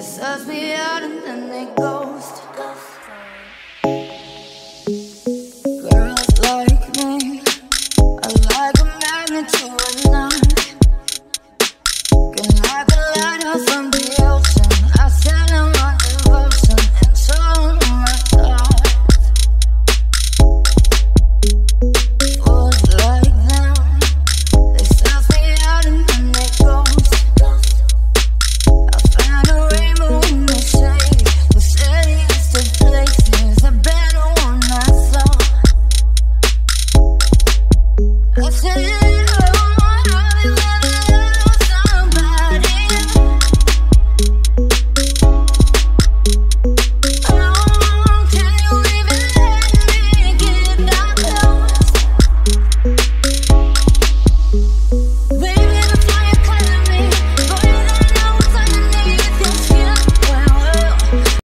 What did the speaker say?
It suss me out and then they ghost. Girls like me, I like a magnet to a knife. say it.